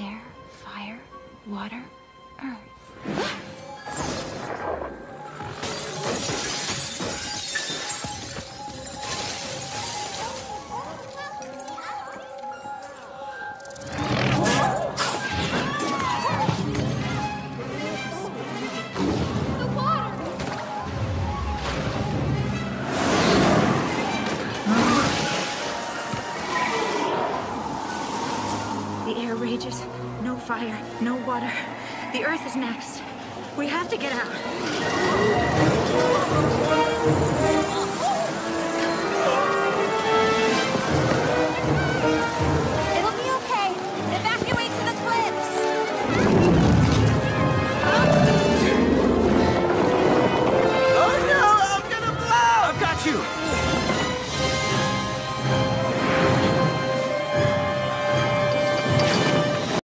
air, fire, water, earth. Air rages. No fire, no water. The earth is next. We have to get out.